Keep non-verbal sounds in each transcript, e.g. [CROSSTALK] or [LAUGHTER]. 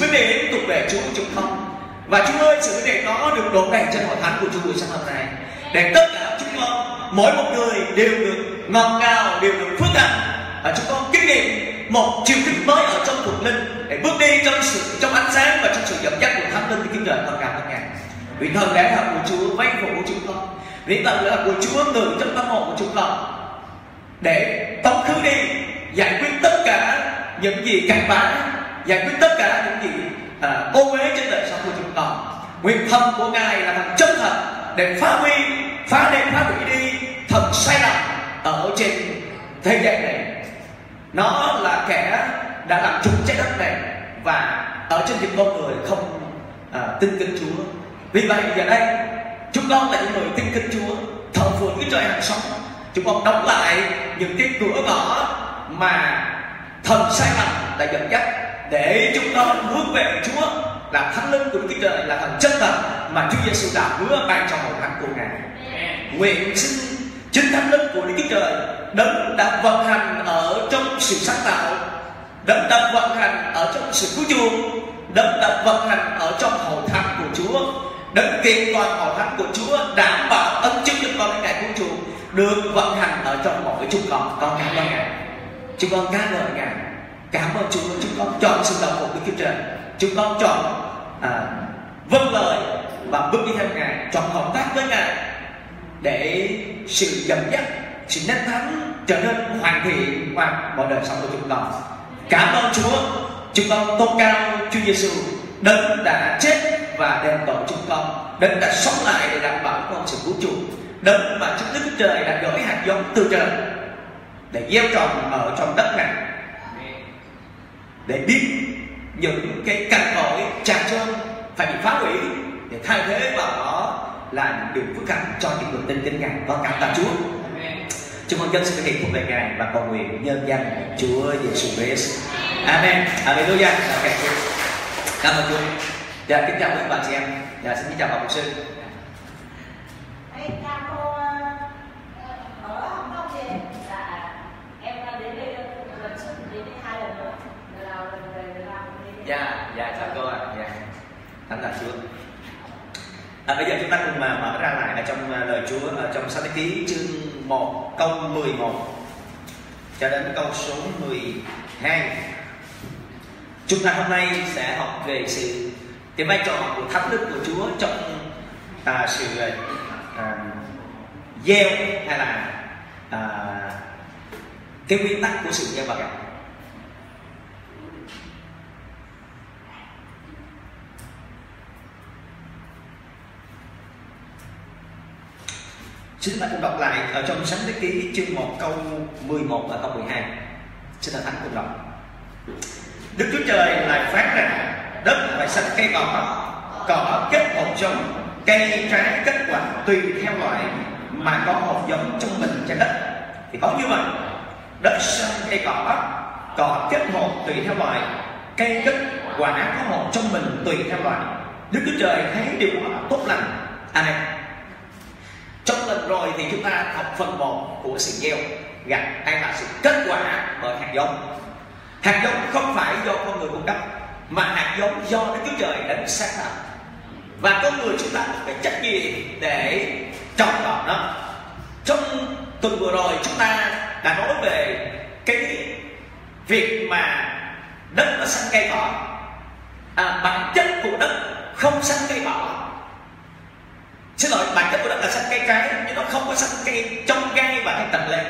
xin đề vinh tục về Chúa của chúng con và Chúa ơi, sự để hiển đó được đổ đầy trên hội thánh của Chúa buổi sáng hôm nay. Để tất cả chúng con, mỗi một người đều được ngọt ngào, đều được phước hạnh. Và chúng con kinh nghiệm một chiều kích mới ở trong thuộc linh để bước đi trong sự, trong ánh sáng và trong sự dẫn dắt của thánh linh. Kinh trời con cảm ơn ngài. Vì thần lẽ là của Chúa vay phục của chúng con. Vì thần lẽ là của Chúa ngự trong tâm hồn của chúng con. Để tống khứ đi, giải quyết tất cả những gì cản bã giải quyết tất cả những gì à, ô uế trên đời sống của chúng con nguyện thần của ngài là thần chân thật để phá huy phá đêm phá hủy đi thần sai lầm ở trên thế gian này. Nó là kẻ đã làm chủ trái đất này và ở trên những con người không à, tin kính Chúa. Vì vậy giờ đây chúng con là những người tin kính Chúa thờ phượng cái trời hàng sống. Chúng con đóng lại những cái cửa ngõ mà thần sai lầm đã dẫn dắt để chúng con hướng về Chúa là thánh linh của Đức Chúa Trời là thần chân thật mà Chúa Giêsu đã hứa ban cho hội thánh của Ngài. Nguyện xin chính thánh linh của Đức Chúa Trời đấng đã vận hành ở trong sự sáng tạo, đấng đã vận hành ở trong sự cứu chuộc, đấng đã vận hành ở trong hội thánh của Chúa, đấng kiện toàn hội thánh của Chúa đảm bảo ân chứng cho con đến ngày cứu chuộc được vận hành ở trong mỗi chúng con. Con cảm ơn Ngài. Chúng con ca ngợi Ngài. Cảm ơn Chúa, chúng con chọn sự đồng phục Đức Chúa Trời. Chúng con chọn à, vâng lời và bước đi theo ngài chọn hợp tác với ngài để sự dẫn dắt sự nét thắng trở nên hoàn thiện qua mọi đời sống của chúng con. Cảm ơn chúa chúng con tôn cao chúa giêsu đấng đã chết và đem tội chúng con đấng đã sống lại để đảm bảo con sự cứu chuộc đấng mà chúng đức trời đã gửi hạt giống từ trời để gieo trồng ở trong đất này để biết những cái cằn cõi tràn trơn phải bị phá hủy. Để thay thế vào đó là những điều phước hạnh cho những người tin kính ngài con cảm tạ Chúa. Chúng con dân xin thực hiện thuộc về ngài và cầu nguyện nhân danh Chúa Giêsu Christ. Amen. Hallelujah. Okay. cảm ơn Chúa. Dạ kính chào quý bạn chị em. Dạ xin kính chào bà mục sư dạ dạ chào cô ạ à. dạ cảm tạ chúa à, bây giờ chúng ta cùng mà mở ra lại là trong à, lời chúa ở trong sách ký chương 1 câu 11 cho đến câu số 12 chúng ta hôm nay sẽ học về sự cái vai trò của thánh đức của chúa trong à, sự à, à gieo hay là à, cái nguyên tắc của sự gieo và gặt. Xin Thánh cùng đọc lại ở trong sách Thế Ký chương 1 câu 11 và câu 12. Xin Thánh cùng đọc. Đức Chúa Trời lại phán rằng đất phải xanh cây cỏ, cỏ kết hột giống, cây trái kết quả tùy theo loại mà có hột giống trong mình trên đất. Thì có như vậy, đất xanh cây cỏ, cỏ kết hột tùy theo loại, cây kết quả có hột trong mình tùy theo loại. Đức Chúa Trời thấy điều đó tốt lành. Amen à rồi thì chúng ta học phần 1 của sự gieo gặt hay là sự kết quả bởi hạt giống. Hạt giống không phải do con người cung cấp mà hạt giống do Đức Chúa Trời đã sáng tạo. Và con người chúng ta có cái trách nhiệm để trồng trọt nó. Trong tuần vừa rồi chúng ta đã nói về cái việc mà đất nó xanh cây cỏ. À, bản chất của đất không xanh cây cỏ xin lỗi bản chất của đất là xanh cây trái, nhưng nó không có xanh cây trong gai và cây tật lên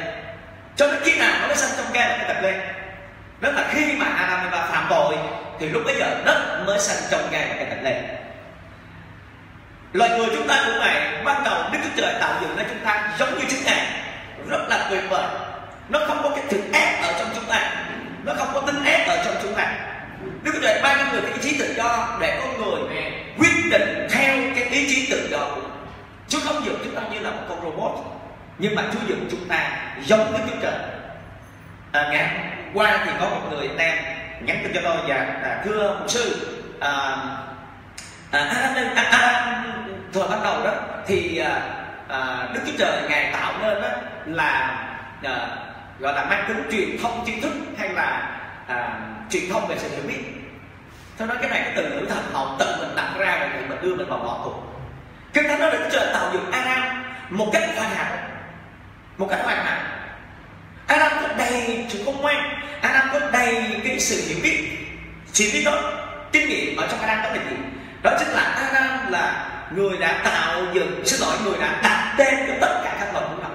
cho đến khi nào nó mới xanh trong gai và cây tật lên đó là khi mà Adam và phạm tội, thì lúc bấy giờ đất mới xanh trong gai và cây tật lên loài người chúng ta cũng vậy ban đầu đức chúa trời tạo dựng ra chúng ta giống như chúng ngài, rất là tuyệt vời. Nó không có cái thực ác ở trong chúng ta, nó không có tính ác ở trong chúng ta. Đức chúa trời ban cho người cái ý chí tự do để con người quyết định theo cái ý chí tự do của Chúa không dựng chúng ta như là một con robot nhưng mà Chúa dựng chúng ta giống với Chúa Trời. À, ngày qua thì có một người anh em nhắn tin cho tôi và à, thưa mục sư à, à, à, à, à, à, à thời ban đầu đó thì à, à, Đức Chúa Trời ngài tạo nên đó là à, gọi là mang tính truyền thông tri thức hay là à, truyền thông về sự hiểu biết. Tôi nói cái này cái từ ngữ thần học tự mình đặt ra rồi thì mình đưa mình vào vỏ tục Kinh Thánh nói Đức Chúa Trời tạo dựng Adam một cách hoàn hảo, một cách hoàn hảo. Adam có đầy sự khôn ngoan Adam có đầy cái sự hiểu biết, chỉ biết đó, kinh nghiệm ở trong Adam đó là gì? Đó chính là Adam là người đã tạo dựng, xin lỗi, người đã đặt tên cho tất cả các loài của nó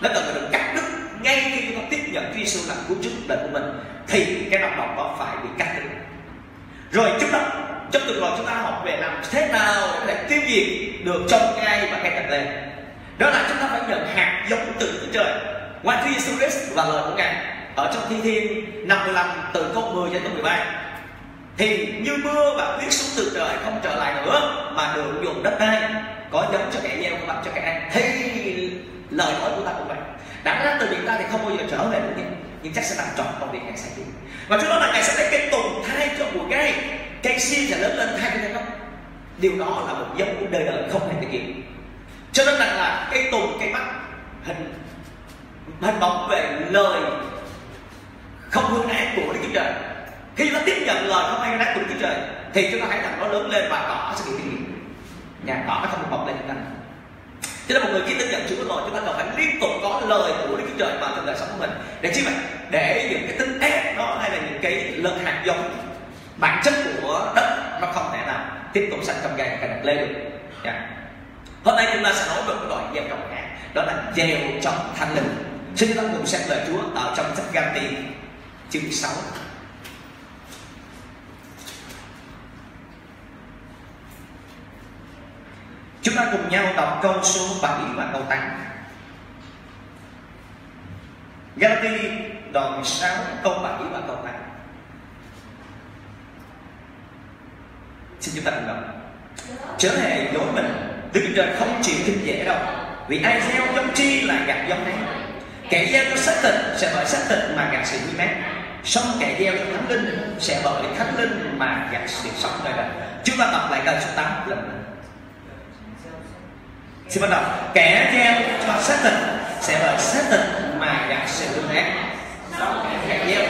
nó cần phải được cắt đứt ngay khi chúng ta tiếp nhận Chúa Giêsu làm cứu chức đời của mình, thì cái nọc độc đó phải bị cắt đứt. Rồi chúng ta, trong tuần rồi chúng ta học về làm thế nào để tiêu diệt được trong ngay và cây cạch lên. Đó là chúng ta phải nhận hạt giống từ Chúa Trời. Ngoài Chúa Giêsu Christ và lời của Ngài, ở trong Thi Thiên 55 từ câu 10 đến câu 13 thì như mưa và tuyết xuống từ trời không trở lại nữa, mà được dùng đất đai, có giống cho kẻ gieo và cho kẻ ăn, thì lời nói của ta cũng vậy. Đã ra từ miệng ta thì không bao giờ trở về nữa nhưng chắc sẽ làm trọn công việc ngài sai đi và chúng đó là ngài sẽ lấy cây tùng thay cho của cây cây si sẽ lớn lên thay cho cây điều đó là một dấu của đời đời không thể thực hiện. Cho nên rằng là cây tùng cây mắt hình hình bóng về lời không hương ác của Đức Chúa Trời. Khi nó tiếp nhận lời không hay ác của Đức Chúa Trời, thì chúng ta thấy rằng nó lớn lên và cỏ sẽ bị tiêu nhà cỏ nó không được bọc lên chúng ta thế là một người khi tin nhận Chúa rồi chúng ta cần phải liên tục có lời của Đức Chúa Trời vào trong đời sống của mình. Để chi vậy? Để những cái tính ép đó hay là những cái lực hạt giống, bản chất của đất nó không thể nào tiếp tục sanh trong gai đặt lên được. Yeah. hôm nay chúng ta sẽ nói về một loại gieo trồng khác, đó là gieo trồng thánh linh. Xin chúng ta cùng xem lời Chúa ở trong sách Gam-ti chương 6 Chúng ta cùng nhau đọc câu số 7 và câu 8 Galati đoạn 6 câu 7 và câu 8 Xin chúng ta cùng đọc. Chớ hề dối mình, Đức Chúa Trời không chịu kinh dễ đâu. Vì ai gieo giống chi là gặt giống ấy Kẻ gieo cho xác thịt sẽ bởi xác thịt mà gặt sự hủy mát Xong kẻ gieo cho thánh linh sẽ bởi thánh linh mà gặt sự sống đời đời. Chúng ta đọc lại câu số 8 lần nữa. Xin bắt đầu. Kẻ gieo cho xác thịt sẽ bởi xác thịt mà gặt sự hư ác Kẻ gieo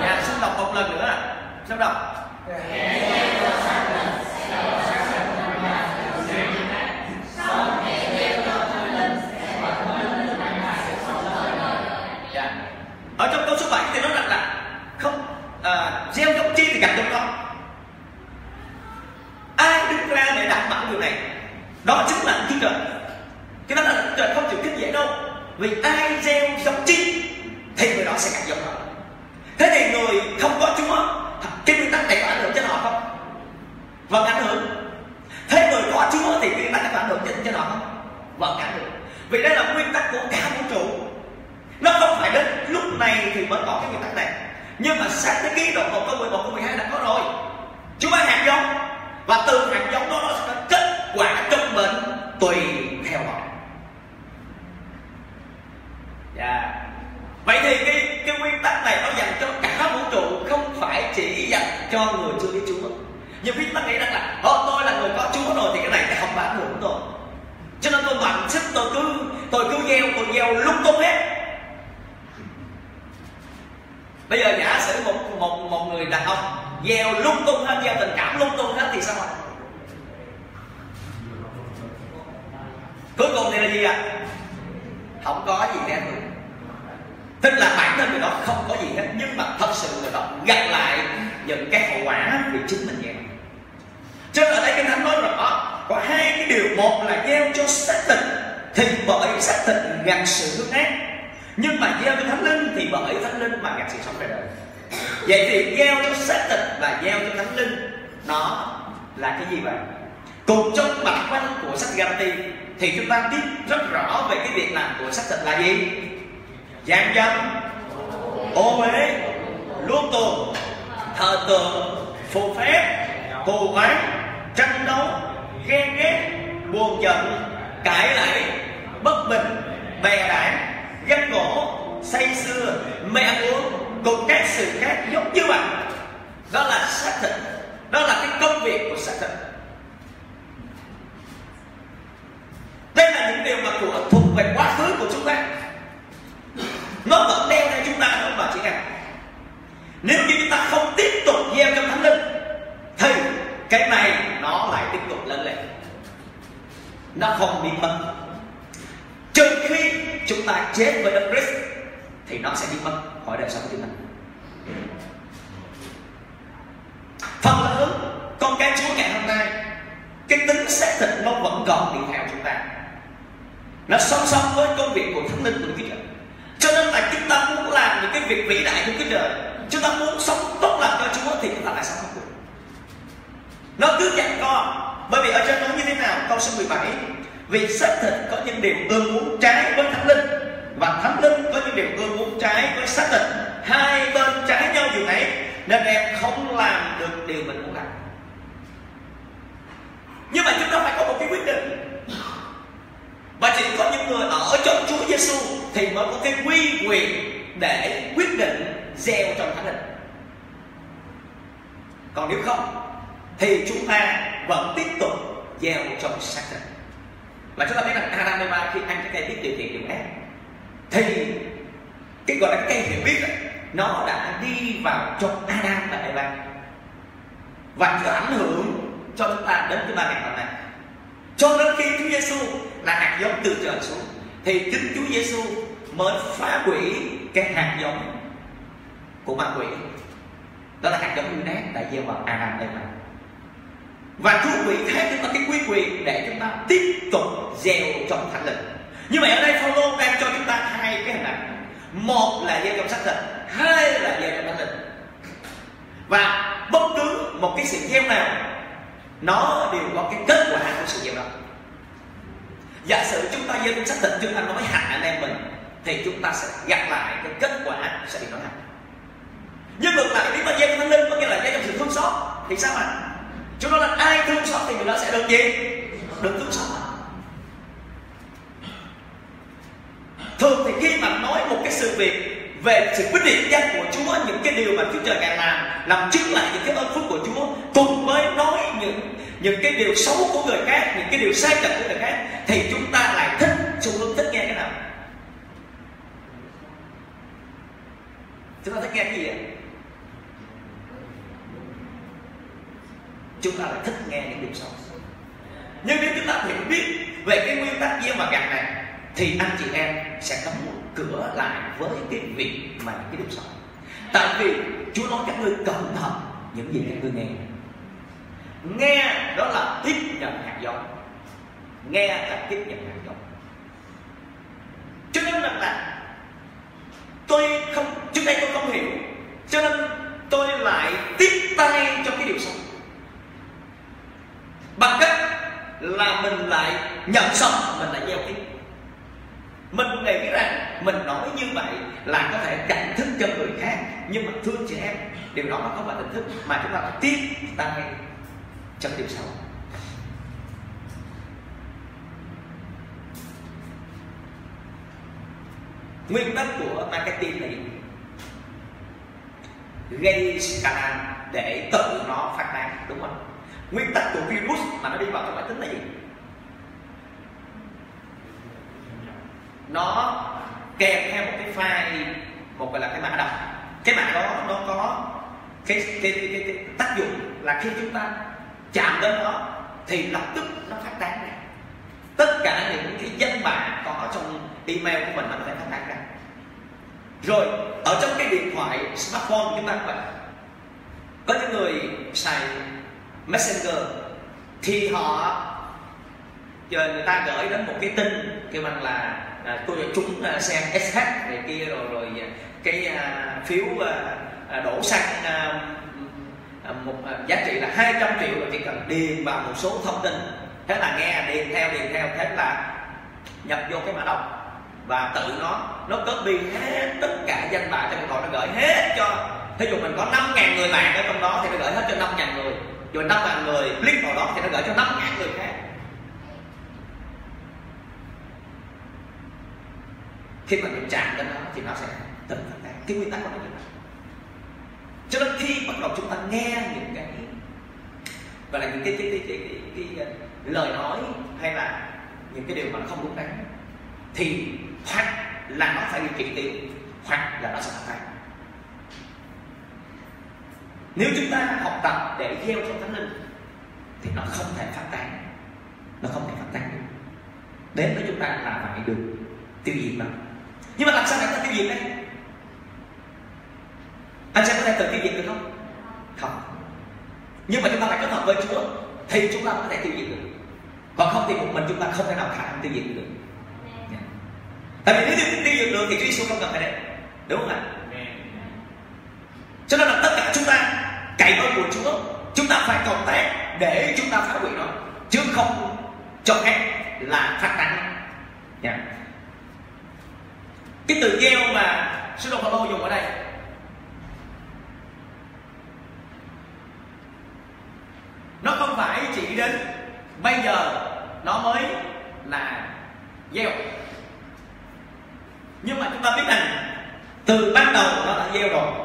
Dạ, xin đọc một lần nữa. Xin đọc. Kẻ ở cho câu số 7 thì nói rằng là không à, để đảm bảo điều này, đó chính là Chúa Trời. Cái đó là Chúa Trời không chịu kinh dễ đâu. Vì ai gieo giống chi thì người đó sẽ gặt giống đó thế thì người không có Chúa cái nguyên tắc này có ảnh hưởng trên họ không? Vâng ảnh hưởng. Thế người có Chúa thì nguyên tắc này có ảnh hưởng trên, họ không? Vâng ảnh hưởng. Vì đây là nguyên tắc của cả vũ trụ. Nó không phải đến lúc này thì mới có cái nguyên tắc này. Nhưng mà sáng thế ký đoạn một câu 11 câu 12 đã có rồi. Chúa ban hạt giống và từ hạt giống đó nó sẽ có kết quả trong mệnh tùy theo họ. Dạ. Yeah. vậy thì cái cái nguyên tắc này nó dành cho cả vũ trụ không phải chỉ dành cho người chưa biết Chúa. Nhiều khi ta nghĩ rằng là Ô, tôi là người có Chúa rồi thì cái này không phải ảnh hưởng tôi cho nên tôi mạnh sức tôi cứ tôi cứ gieo tôi gieo lung tung hết bây giờ giả sử một một một người đàn ông gieo lung tung hết, gieo tình cảm lung tung hết thì sao ạ? Cuối cùng thì là gì ạ? À? không có gì hết tức là bản thân người đó không có gì hết, nhưng mà thật sự người đó gặp lại những cái hậu quả vì chính mình gieo cho nên ở đây kinh thánh nói rõ có hai cái điều. Một là gieo cho xác thịt, thì bởi xác thịt gặt sự hương ác nhưng mà gieo cho thánh linh thì bởi thánh linh mà gặt sự sống đời đời. Vậy thì gieo cho xác thịt và gieo cho thánh linh, nó là cái gì vậy? Cùng trong bản văn của sách Galati thì chúng ta biết rất rõ về cái việc làm của xác thịt là gì? Gian dâm, ô uế luôn tù thờ tượng, phù phép, cù oán tranh đấu, ghen ghét, buồn giận, cãi lại bất bình, bè đảng ganh gỗ say xưa, mê ăn uống cùng các sự khác giống như vậy đó là xác thịt. Đó là cái công việc của xác thịt. Đây là những điều mà của thuộc về quá khứ của chúng ta. Nó vẫn đeo theo chúng ta không bà chị em? Nếu như chúng ta không tiếp tục gieo trong thánh linh thì cái này nó lại tiếp tục lên lên. Nó không bị mất trừ khi chúng ta chết với đấng Christ thì nó sẽ biến mất khỏi đời sống của chúng ta. Phần lớn con cái Chúa ngày hôm nay, cái tính xác thịt nó vẫn còn đi theo chúng ta. Nó song song với công việc của thánh linh của Chúa Trời. Cho nên là chúng ta muốn làm những cái việc vĩ đại của Chúa Trời. Chúng ta muốn sống tốt lành cho Chúa thì chúng ta lại sống không được. Nó cứ dặn co. Bởi vì ở trên nó như thế nào, câu số 17 vì xác thịt có những điều ưa muốn trái với thánh linh. Và thánh linh có những điều ưa muốn trái với xác thịt. Hai bên trái nhau điều này nên em không làm được điều mình muốn làm. Nhưng mà chúng ta phải có một cái quyết định. Và chỉ có những người ở trong Chúa Giêsu thì mới có cái quy quyền để quyết định gieo trong thánh linh. Còn nếu không, thì chúng ta vẫn tiếp tục gieo trong xác thịt và chúng ta biết rằng Adam và Eva khi ăn cái cây biết điều thiện điều ác thì cái gọi là cái cây hiểu biết đó, nó đã đi vào trong Adam và Eva. Và ảnh hưởng cho chúng ta đến cái ba ngày hôm nay. Cho đến khi Chúa Giêsu là hạt giống từ trời xuống thì chính Chúa Giêsu mới phá hủy cái hạt giống của ma quỷ. Đó là hạt giống hư nát đã gieo vào Adam và Eva và thú vị thế chúng ta cái quy quyền để chúng ta tiếp tục gieo trong thánh linh. Như vậy ở đây Phaolô đang cho chúng ta hai cái hình ảnh. Một là gieo trong xác thịt, hai là gieo trong thánh linh. Và bất cứ một cái sự gieo nào, nó đều có cái kết quả của sự gieo đó. Giả sử chúng ta gieo trong xác thịt, chúng ta nói hại anh em mình, thì chúng ta sẽ gặp lại cái kết quả sẽ bị nói hại. Nhưng ngược lại, nếu mà gieo trong thánh linh, có nghĩa là gieo trong sự thương xót, thì sao ạ? Chúng nó là ai thương xót thì người đó sẽ được gì? Được thương xót. Thường thì khi mà nói một cái sự việc về sự quyết định danh của Chúa, những cái điều mà Chúa Trời ngài làm làm chứng lại những cái ơn phước của Chúa, cùng với nói những những cái điều xấu của người khác, những cái điều sai trật của người khác, thì chúng ta lại thích, xu hướng thích nghe cái nào? Chúng ta thích nghe cái gì ạ? Chúng ta lại thích nghe những điều xấu nhưng nếu chúng ta hiểu biết về cái nguyên tắc gieo và gặt này, thì anh chị em sẽ đóng một cửa lại với cái việc mà những cái điều xấu tại vì Chúa nói các ngươi cẩn thận những gì các ngươi nghe. Nghe đó là tiếp nhận hạt giống. Nghe là tiếp nhận hạt giống. Cho nên rằng là tôi không, trước đây tôi không hiểu, cho nên tôi lại tiếp tay cho cái điều xấu bằng cách là mình lại nhận xong mình lại gieo tiếp mình nghĩ rằng mình nói như vậy là có thể cảnh thức cho người khác, nhưng mà thưa chị em, điều đó nó không phải tình thức mà chúng ta phải tiếp ta nghe trong điều xấu nguyên tắc của marketing là gì? Gây scandal để tự nó phát tán đúng không? Nguyên tắc của virus mà nó đi vào trong máy tính là gì? Nó kèm theo một cái file một gọi là cái mã độc. Cái mã đó nó có cái cái, cái, cái, cái tác dụng là khi chúng ta chạm đến nó thì lập tức nó phát tán ra. Tất cả những cái danh bạ có trong email của mình nó phải phát tán ra. Rồi ở trong cái điện thoại smartphone chúng ta vậy. Có những người xài messenger thì họ giờ người ta gửi đến một cái tin kêu bằng là à, tôi chúng à, xem SH này kia rồi rồi à, cái à, phiếu à, à đổ xăng à, à, một à, giá trị là 200 triệu rồi chỉ cần điền vào một số thông tin. Thế là nghe điền theo điền theo thế là nhập vô cái mã độc và tự nó nó copy hết tất cả danh bạ trong điện thoại nó gửi hết cho. Thí dụ mình có 5.000 người bạn ở trong đó thì nó gửi hết cho 5.000 người rồi năm ngàn người click vào đó thì nó gửi cho năm ngàn người khác. Khi mà mình chạm đến nó thì nó sẽ tự phát tán cái nguyên tắc của nó như vậy. Cho nên khi bắt đầu chúng ta nghe những cái và là những cái cái cái, cái, cái, cái, cái lời nói hay là những cái điều mà nó không đúng đắn thì hoặc là nó phải bị trị tiêu hoặc là nó sẽ phản tán nếu chúng ta học tập để gieo trong thánh linh thì nó không thể phát tán. Nó không thể phát tán được. Đến với chúng ta là phải được tiêu diệt nó. Nhưng mà làm sao để ta tiêu diệt đây? Anh sẽ có thể tự tiêu diệt được không? Không. Nhưng mà chúng ta phải kết hợp với chúa thì chúng ta có thể tiêu diệt được. Còn không thì một mình chúng ta không thể nào khả năng tiêu diệt được. Tại vì nếu tiêu, tiêu diệt được thì Chúa Giêsu không cần phải đến đúng không ạ cho nên là tất cả chúng ta cậy ơn của Chúa, chúng ta phải cộng tác để chúng ta phá hủy nó. Chứ không cho phép là phát tán. Yeah. cái từ gieo mà sư đồ Phaolô dùng ở đây. Nó không phải chỉ đến bây giờ, nó mới là gieo. Nhưng mà chúng ta biết rằng, từ ban đầu nó đã gieo rồi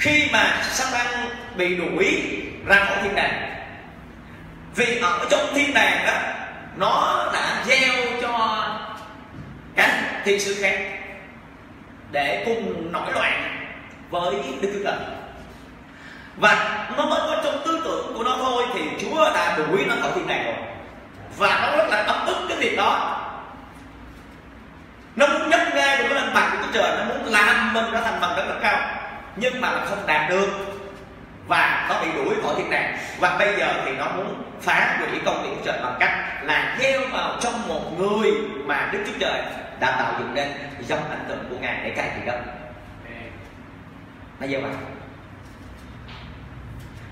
khi mà Satan bị đuổi ra khỏi thiên đàng, vì ở trong thiên đàng đó, nó đã gieo cho các thiên sứ khác để cùng nổi loạn với Đức Chúa Trời. Và nó mới có trong tư tưởng của nó thôi thì Chúa đã đuổi nó khỏi thiên đàng rồi. Và nó rất là ấm ức cái việc đó. Nó muốn nhấc ngay của nó lên mặt của Chúa Trời, nó muốn làm mình nó thành bằng rất là cao nhưng mà không đạt được. Và nó bị đuổi khỏi thiên đàng. Và bây giờ thì nó muốn phá hủy công việc của trời bằng cách là gieo vào trong một người mà Đức Chúa Trời đã tạo dựng nên giống ảnh tượng của Ngài để cai trị đất. Nó gieo vào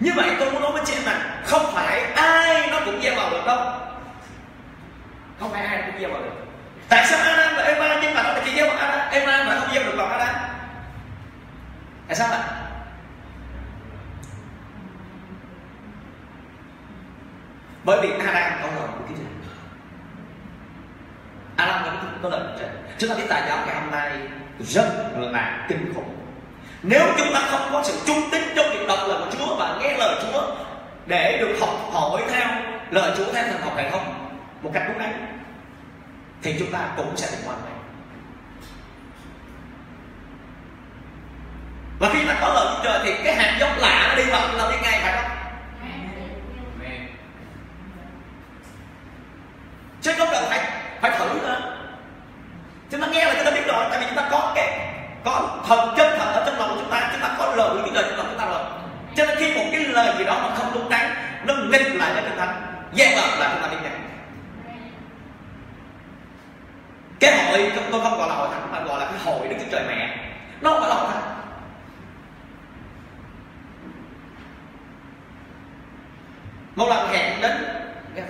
như vậy tôi muốn nói với chị em rằng không phải ai nó cũng gieo vào được đâu. Không phải ai cũng gieo vào được. Tại sao Adam và Eva nhưng mà nó lại chỉ gieo vào Adam? Eva mà không gieo được vào Adam tại sao vậy bởi vì Adam có lời của Chúa Trời Adam có, có lời của Trời chúng ta biết tài giáo ngày hôm nay rất là kinh khủng. Nếu chúng ta không có sự trung tín trong việc đọc lời của Chúa và nghe lời Chúa để được học hỏi theo lời Chúa theo thần học hệ thống một cách đúng đắn thì chúng ta cũng sẽ bị hoàn ngoãn và khi mà có lời Chúa Trời thì cái hạt giống lạ nó đi vào chúng ta đi ngay, phải không? Chứ không cần phải phải thử nữa. Chúng ta nghe là chúng ta biết rồi, tại vì chúng ta có cái, có thần chân thật ở trong lòng của chúng ta chúng ta có lời của Chúa Trời trong lòng chúng ta rồi. Cho nên khi một cái lời gì đó mà không đúng đắn, nó nghịch lại với kinh thánh gieo vào là chúng ta biết ngay. Cái hội tôi không gọi là hội thánh, mà gọi là cái hội đức chúa trời mẹ. Nó không phải là hội thánh. Một lần hẹn đến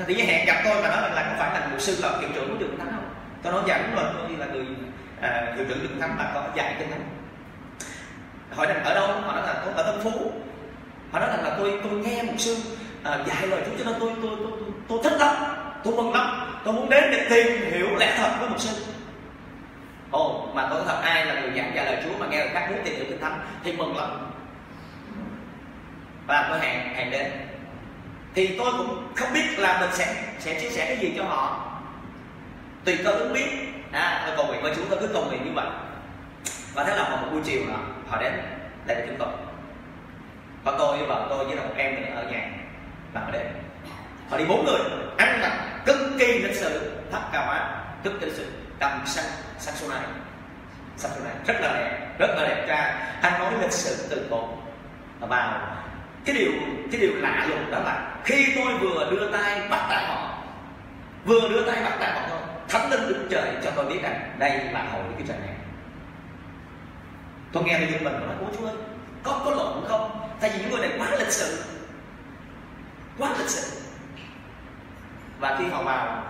thì hẹn gặp tôi mà nói là, là có phải là mục sư là hiệu trưởng của trường thánh không? Tôi nói dạ đúng rồi tôi là người à, hiệu trưởng trường thánh mà có dạy kinh thánh. Hỏi rằng ở đâu? Họ nói là tôi ở tân phú. Họ nói rằng là tôi tôi nghe mục sư à, dạy lời chúa cho nên tôi tôi, tôi tôi tôi thích lắm tôi mừng lắm tôi muốn đến để tìm hiểu lẽ thật với mục sư. Ồ mà tôi thật ai là người giảng dạy lời chúa mà nghe người khác muốn tìm hiểu kinh thánh thì mừng lắm. Và tôi hẹn hẹn đến thì tôi cũng không biết là mình sẽ sẽ chia sẻ cái gì cho họ. Tùy cơ ứng biến. À tôi cầu nguyện với Chúa tôi cứ cầu nguyện như vậy. Và thế là một buổi chiều họ, họ đến đây với chúng tôi. Và tôi với vợ tôi với một em nữa ở nhà và họ đến họ đi bốn người ăn mặc cực kỳ lịch sự thấp cao quá cực kỳ lịch sự cầm xanh, xanh số này xanh số này rất là đẹp rất là đẹp trai. Anh nói lịch sự từ tốn vào cái điều cái điều lạ lùng đó là khi tôi vừa đưa tay bắt tại họ vừa đưa tay bắt tại họ thôi thánh linh đức trời cho tôi biết rằng đây là hội cái trời này. Tôi nghe được mình nói của chú ơi có có lộn không? Tại vì những người này quá lịch sự quá lịch sự. Và khi họ vào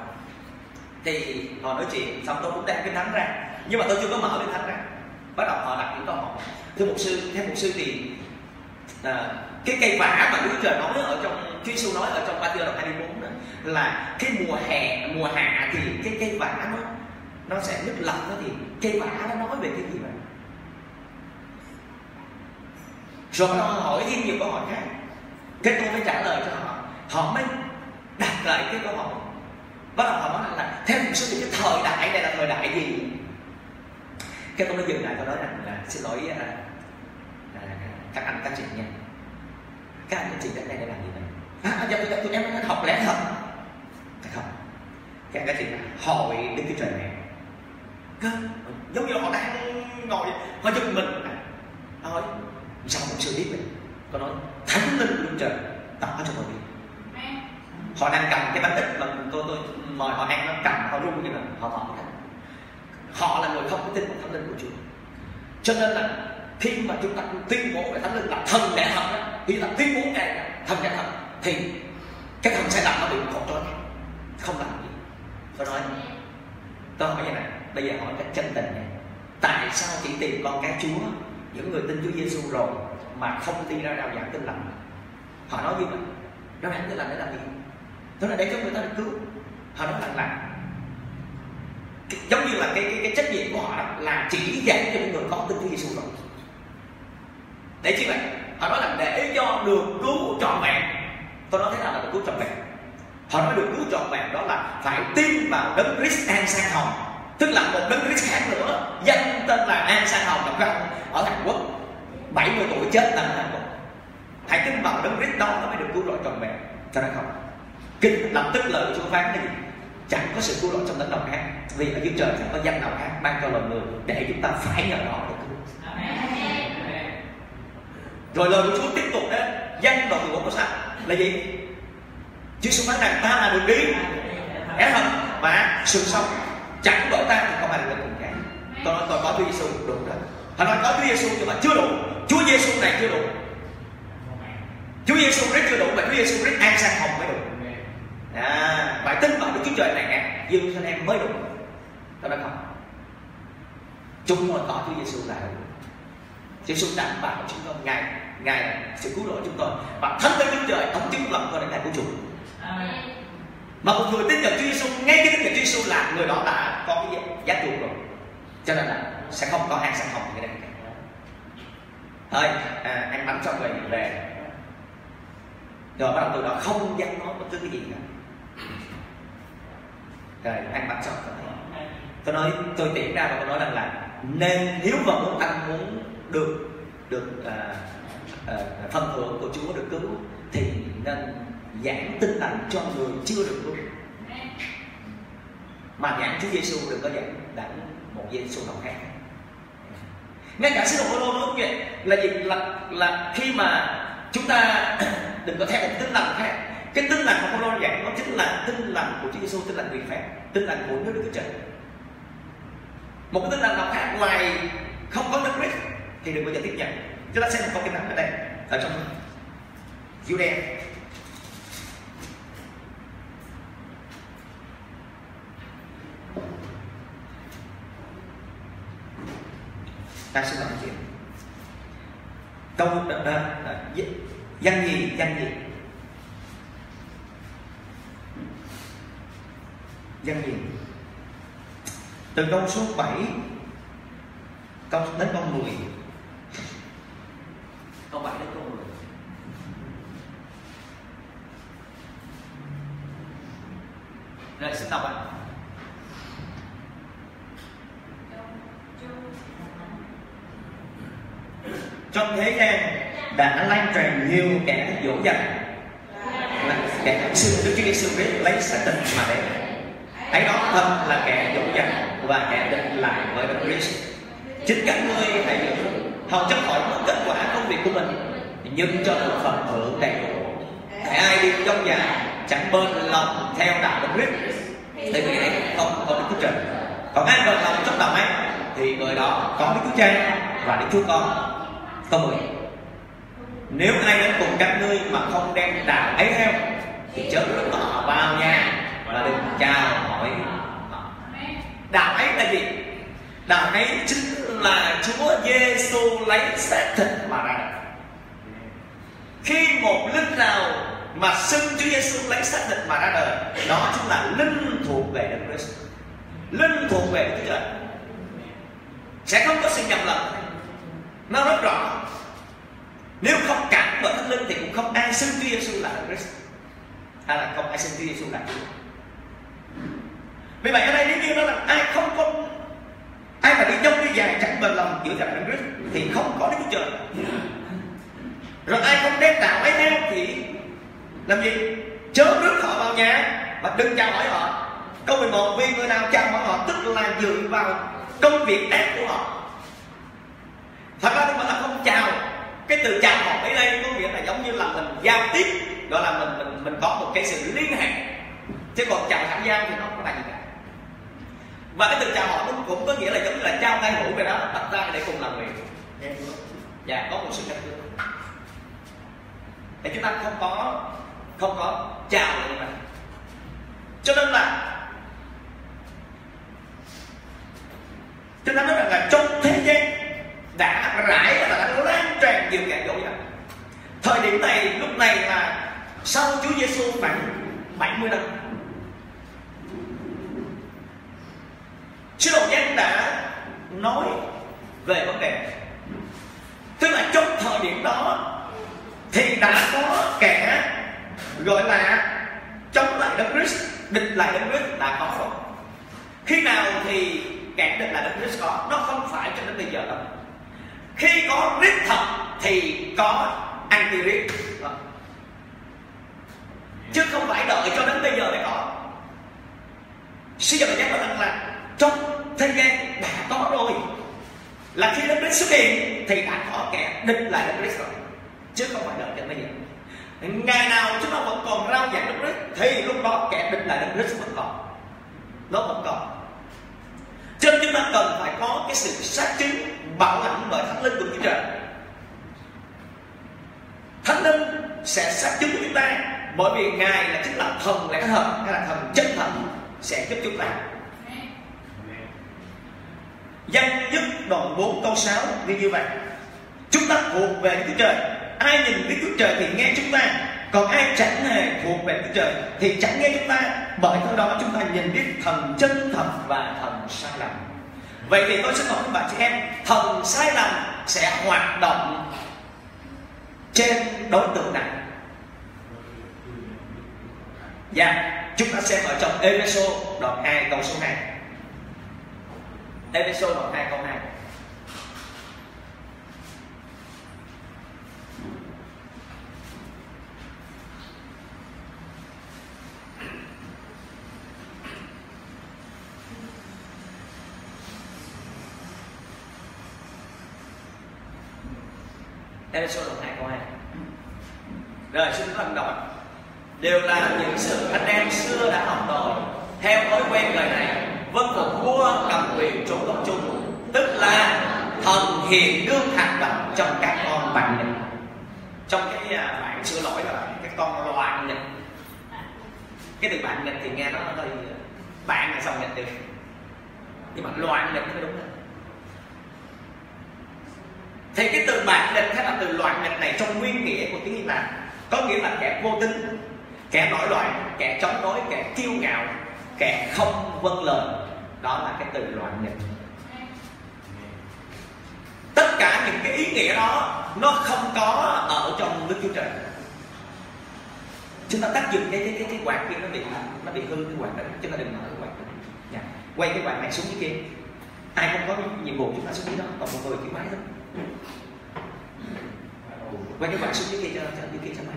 thì họ nói chuyện xong tôi cũng đem cái thánh ra. Nhưng mà tôi chưa có mở cái thánh ra. Bắt đầu họ đặt những câu hỏi. Thưa mục sư theo mục sư thì à, cái cây vả mà Đức Trời nói ở trong Chúa Giêsu nói ở trong Matthew đoạn 24 đó, là cái mùa hè mùa hạ thì cái cây vả nó nó sẽ nứt lọc nó thì cây vả nó nói về cái gì vậy? Rồi họ hỏi thêm nhiều câu hỏi khác. Cái tôi mới trả lời cho họ họ mới đặt lại cái câu hỏi. Bắt đầu họ nói là theo một số những cái thời đại này là thời đại gì? Cái tôi mới dừng lại tôi nói rằng là xin lỗi à, à, các anh các chị nha các anh các chị đến đây để làm gì vậy? À, giờ tụi, tụi em đang học lẽ thật. Phải không? Các anh các chị hỏi đến cái trời mẹ cơ giống như họ đang ngồi họ giúp mình. À, hỏi sao một sư biết mình có nói thánh linh của trời tỏ cho tôi biết họ đang cầm cái bánh ít mà tôi tôi mời họ ăn nó cầm họ rung như là họ mở cái họ là người không có tin vào thánh linh của Chúa. Cho nên là khi mà chúng ta tuyên bố về thánh linh là thần lẽ thật đó khi ta tuyên bố cái thần lẽ thật thì cái thần sai lầm nó bị cột trói. Không làm gì. Tôi nói tôi hỏi như này bây giờ hỏi cách chân tình này. Tại sao chỉ tìm con cái Chúa những người tin Chúa Giêsu rồi mà không đi ra rao giảng tin lành? Họ nói như vậy. Rao giảng tin lành để làm gì? Đó là để cho người ta được cứu. Họ nói rằng là giống như là cái, cái, cái trách nhiệm của họ là chỉ dạy cho những người có tin Chúa Giêsu rồi để chi vậy họ nói là để cho được cứu trọn vẹn. Tôi nói thế nào là được cứu trọn vẹn? Họ nói được cứu trọn vẹn đó là phải tin vào đấng Christ an sang hồng. Tức là một đấng Christ khác nữa, danh tên là an sang hồng gặp gặp ở Hàn Quốc. 70 tuổi chết tại Hàn Quốc. Hãy tin vào đấng Christ đó nó mới được cứu rỗi trọn vẹn. Cho nên không. Kinh lập tức lời Chúa phán cái gì? Chẳng có sự cứu rỗi trong đấng nào khác, vì ở dưới trời chẳng có danh nào khác, ban cho loài người để chúng ta phải nhờ đó để cứu rồi lời của Chúa tiếp tục đấy danh đoạn 14 câu sao là gì? Chúa sống phán rằng ta là đường đi. É thật và sự sống chẳng đổi ta thì không ai được cùng cả tôi nói tôi có Chúa Giêsu đủ rồi. Họ nói có Chúa Giêsu nhưng mà chưa đủ. Chúa Giêsu này chưa đủ. Chúa Giêsu Christ chưa đủ mà Chúa Giêsu Christ an sang hồng mới đủ. À, phải tin vào Đức Chúa Trời này Jerusalem mới đủ. Tôi nói không. Chúng tôi có Chúa Giêsu là đủ. Chúa Giêsu đảm bảo chúng tôi ngài ngài sẽ cứu rỗi chúng tôi và thánh linh Đức Trời thống chứng lòng tôi đến ngày cuối cùng mà một người tin nhận Chúa Giêsu ngay cái tin nhận Chúa Giêsu là người đó đã có cái giá chuộc rồi. Cho nên là sẽ không có ăn sang hồng cái đây thôi à, ăn bánh xong rồi về. Rồi bắt đầu từ đó không dám nói bất cứ cái gì nữa. Rồi ăn bánh xong rồi tôi nói tôi tiễn ra và tôi nói rằng là nên nếu mà muốn anh muốn được được à, à, phần thưởng của Chúa được cứu thì nên giảng tin lành cho người chưa được cứu. Mà giảng Chúa Giêsu đừng có giảng giảng một Giêsu nào khác. Ngay cả sứ đồ Phaolô nói vậy là gì? Là là khi mà chúng ta [COUGHS] đừng có theo một tin lành khác. Cái tin lành mà Phaolô giảng nó chính là tin lành của Chúa Giêsu tin lành quyền phép tin lành của nước Đức Chúa Trời. Một cái tin lành nào khác ngoài không có Đức Christ thì đừng bao giờ tiếp nhận. Chúng ta xem có cái kinh ở đây, ở trong phiếu đen. Ta sẽ nói chuyện. Câu danh gì danh gì? Danh gì? Từ câu số 7 câu đến câu 10 câu 7 đến câu 10 Rồi, xin đọc ạ Trong thế gian đã lan truyền nhiều kẻ dỗ dành. Là kẻ xưng Đức Chúa Giêsu Christ lấy xác thịt mà đến. Ấy đó thật là kẻ dỗ dành và kẻ định lại với Đức Christ. Chính các ngươi hãy giữ hầu chấp khỏi mất kết quả công việc của mình. Nhưng cho được phần thưởng đầy đủ. Tại ai đi trong nhà, chẳng bên lòng theo đạo Đức Christ. Thì người ấy không có Đức Chúa Trời. Còn ai bên lòng trong lòng ấy, thì người đó có Đức Chúa Cha và Đức Chúa Con. Câu 10 nếu ai đến cùng các ngươi mà không đem đạo ấy theo, thì chớ rước họ vào nhà và đừng chào hỏi đạo ấy là gì? Đạo ấy chính là Chúa Giêsu lấy xác thịt mà ra. Khi một linh nào mà xưng Chúa Giêsu lấy xác thịt mà ra đời, đó chính là linh thuộc về Đức Christ. Linh thuộc về Đức Chúa Trời. Sẽ không có sự nhầm lẫn. Nó rất rõ. Nếu không cảm bởi thánh linh thì cũng không ai xưng Chúa Giêsu là Đức Christ. Hay là không ai xưng Chúa Giêsu là Chúa. Vì vậy ở đây nếu như nó là ai không có ai mà đi dông đi dài chẳng bền lòng chữa dành Christ thì không có Đức Chúa Trời. Rồi ai không đem đạo ấy theo thì làm gì? Chớ rước họ vào nhà và đừng chào hỏi họ. Câu 11 vì người nào chào hỏi họ tức là dựa vào công việc ác của họ. Thật ra mà phải là không chào cái từ chào họ ở đây, có nghĩa là giống như là mình giao tiếp, gọi là mình mình mình có một cái sự liên hệ. Chứ còn chào thẳng giao thì nó không là gì cả và cái từ chào họ cũng, cũng có nghĩa là giống như là trao tay hữu về đó đặt ra để cùng làm việc. Dạ có một sự cách thương thì chúng ta không có không có chào như vậy cho nên là chúng ta nói rằng là trong thế gian đã rải và đã lan tràn nhiều kẻ dỗ dành thời điểm này lúc này là sau Chúa Giêsu khoảng 70 năm Sư đồ nhân đã nói về vấn đề Tức là trong thời điểm đó Thì đã có kẻ gọi là chống lại Đức Christ, Địch lại Đức Christ đã có rồi. Khi nào thì kẻ địch lại Đức Christ có, Nó không phải cho đến bây giờ đâu. Khi có Christ thật thì có antichrist. Vâng. Chứ không phải đợi cho đến bây giờ mới có. Sư Đồ mình nói rằng là trong thế gian đã có rồi. Là khi Đức Christ xuất hiện, thì đã có kẻ địch lại Đức Christ rồi. Chứ không phải đợi cho bây giờ ngày nào chúng ta vẫn còn rao giảng Đức Christ, thì lúc đó kẻ địch lại Đức Christ vẫn còn. Nó vẫn còn. Cho nên chúng ta cần phải có cái sự xác chứng bảo lãnh bởi thánh linh của Chúa Trời. Thánh linh sẽ xác chứng của chúng ta bởi vì ngài là chính là thần lẽ thật hay là thần, chân thần sẽ giúp chúng ta. Văn nhất đoạn 4 câu 6 như như vậy. Chúng ta thuộc về Đức Chúa Trời. Ai nhìn Đức Chúa Trời thì nghe chúng ta. Còn ai chẳng hề thuộc về Đức Chúa Trời Thì chẳng nghe chúng ta. Bởi theo đó chúng ta nhìn biết thần chân thật và thần sai lầm. Vậy thì tôi sẽ hỏi các bạn chị em, Thần sai lầm sẽ hoạt động Trên đối tượng này Dạ Chúng ta xem ở trong Eveso đoạn 2 câu số 2 Epheso đoạn 2 câu 2 Epheso đoạn 2 câu 2 Rồi, xin các bạn đọc. Đều là những sự anh em xưa đã học rồi. Theo thói quen đời này vân phục vua cầm quyền trốn công chung. Tức là thần hiền đương hành động trong các con bạn nghịch trong cái bạn bản sửa lỗi là các con loạn nghịch cái từ bạn nghịch thì nghe nó hơi bạn là xong nghịch được. Nhưng mà loạn nghịch mới đúng rồi thì cái từ bạn nghịch hay là từ loạn nghịch này trong nguyên nghĩa của tiếng Hy Lạp có nghĩa là kẻ vô tính, kẻ nổi loạn, kẻ chống đối, kẻ kiêu ngạo kẻ không vâng lời, đó là cái từ loạn nghịch tất cả những cái ý nghĩa đó, nó không có ở trong đức chúa trời. Chúng ta tác dụng cái cái cái cái quạt kia, nó bị nó bị hư cái quạt đó, chúng ta đừng mở cái quạt đó. Nha. quay cái quạt này xuống dưới kia. Ai không có nhiệm vụ chúng ta xuống dưới đó, còn một người chỉ máy thôi. Quay cái quạt xuống dưới kia cho cho, dưới kia cho máy.